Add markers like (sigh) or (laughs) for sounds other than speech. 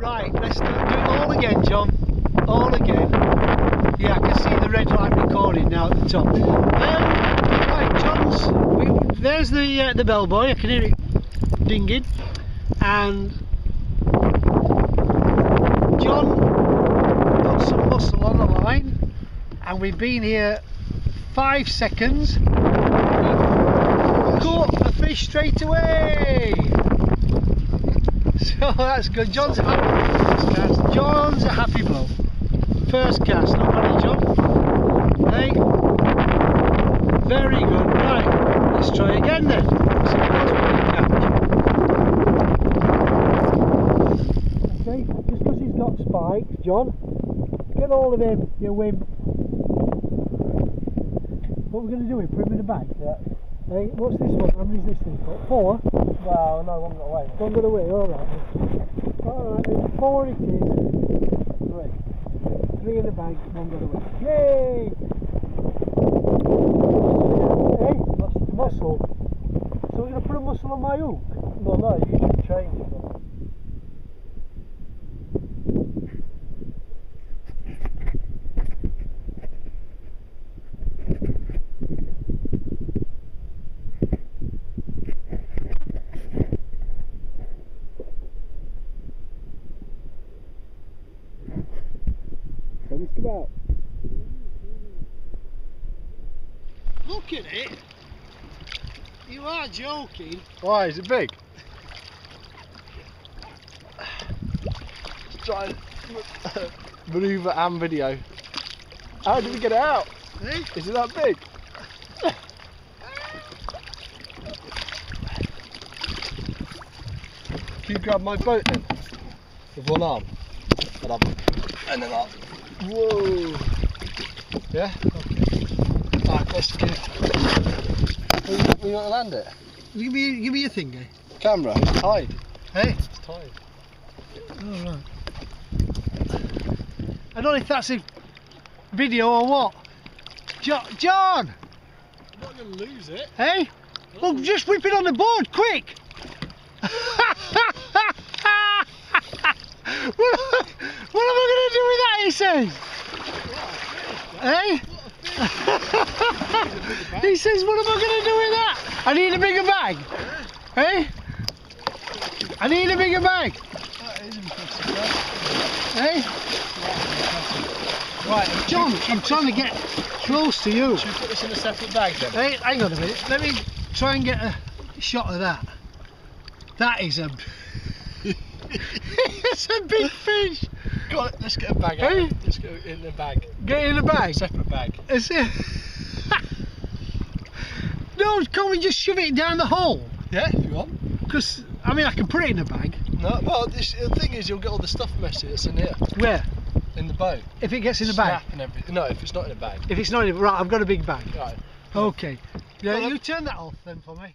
Right, let's do, it all again, John. All again. Yeah, I can see the red light recording now at the top. Um, right, John's. We, there's the uh, the bellboy. I can hear it dinging, and John put some muscle on the line, and we've been here five seconds. Caught a fish straight away. So (laughs) oh, that's good. John's a happy cast. John's a happy bloke. First cast, not bad, eh, John. Hey. Very good. Right, let's try again then. See what else we can catch. Okay, just because he's got spikes, John, get hold of him, you wimp. What we're going to do is put him in a bag. Yeah. Hey, what's this one? How many's this thing got? Four? Well, no, one got away. One got away, alright. Alright, then four it is. Three. Three in the bag, one got away. Yay! Hey, muscle. So we're going to put a mussel on my hook? Well, no, you should change it. Out. Look at it. You are joking. Why, is it big? Try and manoeuvre and video. How did we get it out? Eh? Is it that big? Can you grab my boat then? With one arm? And then up. Whoa. Yeah? Okay. Alright, let's get We, we want to land it? Give me, give me your thing, eh? Camera, it's tied. Hey? It's tied. Oh, right. I don't know if that's a video or what. Jo- John! I'm not going to lose it. Hey? Well, just whip it on the board, quick! (laughs) (laughs) what, what am I going to do with that, he says? Hey? (laughs) he says, what am I going to do with that? I need a bigger bag. Hey? I need a bigger bag. That is impressive. yeah. Hey? Right, John, I'm trying to get close to you. Should we put this in a separate bag then? Hey, hang on a minute. Let me try and get a shot of that. That is a. (laughs) it's a big fish. Go on, let's get a bag out. Hey? Let's go in the bag. Get it in the bag. Separate bag. Is it? no, can't we just shove it down the hole? Yeah, if you want. Because I mean, I can put it in a bag. No, well, this, the thing is, you'll get all the stuff messy that's in here, Where? in the boat. If it gets in the bag. Snap and everything. No, if it's not in a bag. If it's not in, right, I've got a big bag. Right. Okay. Yeah, Well, you turn that off then for me.